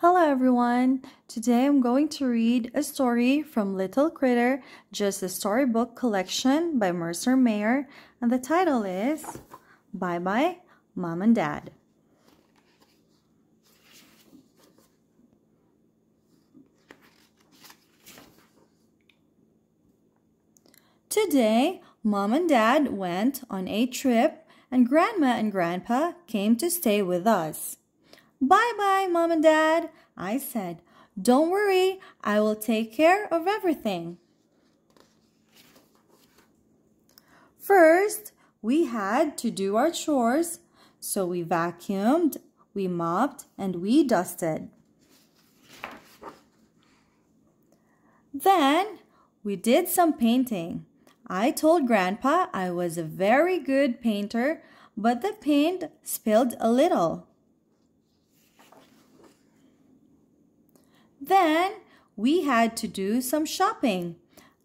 Hello everyone! Today I'm going to read a story from Little Critter, just a storybook collection by Mercer Mayer, and the title is Bye Bye Mom and Dad. Today, Mom and Dad went on a trip and Grandma and Grandpa came to stay with us. Bye bye, Mom and Dad, I said. Don't worry, I will take care of everything. First, we had to do our chores, so we vacuumed, we mopped, and we dusted. Then, we did some painting. I told Grandpa I was a very good painter, but the paint spilled a little. Then we had to do some shopping.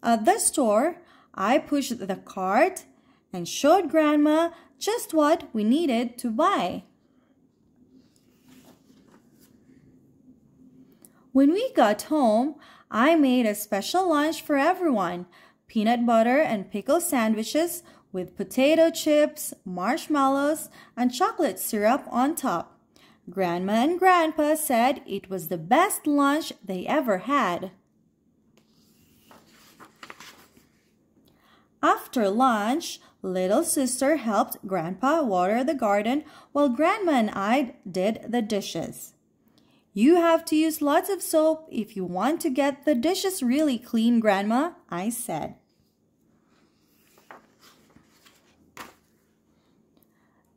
At the store, I pushed the cart and showed Grandma just what we needed to buy. When we got home, I made a special lunch for everyone peanut butter and pickle sandwiches with potato chips, marshmallows, and chocolate syrup on top. Grandma and Grandpa said it was the best lunch they ever had. After lunch, little sister helped Grandpa water the garden while Grandma and I did the dishes. You have to use lots of soap if you want to get the dishes really clean, Grandma, I said.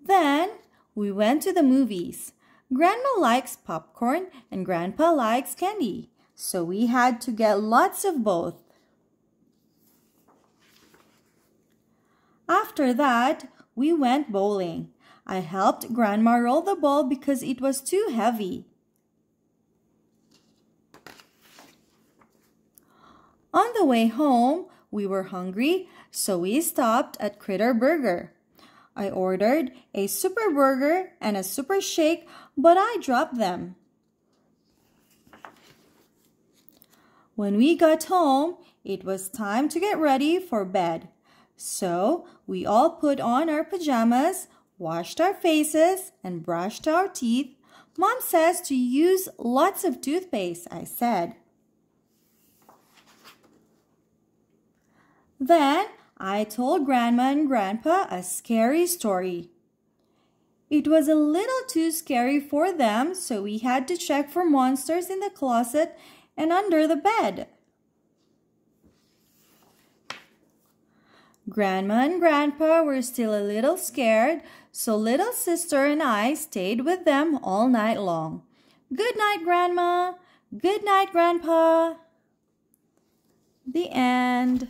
Then we went to the movies. Grandma likes popcorn and Grandpa likes candy, so we had to get lots of both. After that, we went bowling. I helped Grandma roll the ball because it was too heavy. On the way home, we were hungry, so we stopped at Critter Burger. I ordered a super burger and a super shake, but I dropped them. When we got home, it was time to get ready for bed. So we all put on our pajamas, washed our faces, and brushed our teeth. Mom says to use lots of toothpaste, I said. Then I told Grandma and Grandpa a scary story. It was a little too scary for them, so we had to check for monsters in the closet and under the bed. Grandma and Grandpa were still a little scared, so little sister and I stayed with them all night long. Good night, Grandma. Good night, Grandpa. The end.